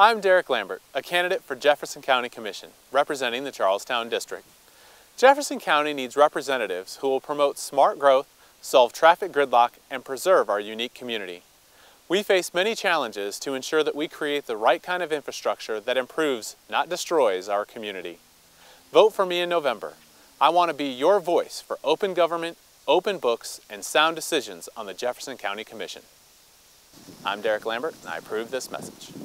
I'm Derek Lambert, a candidate for Jefferson County Commission, representing the Charles Town District. Jefferson County needs representatives who will promote smart growth, solve traffic gridlock, and preserve our unique community. We face many challenges to ensure that we create the right kind of infrastructure that improves, not destroys, our community. Vote for me in November. I want to be your voice for open government, open books, and sound decisions on the Jefferson County Commission. I'm Derek Lambert, and I approve this message.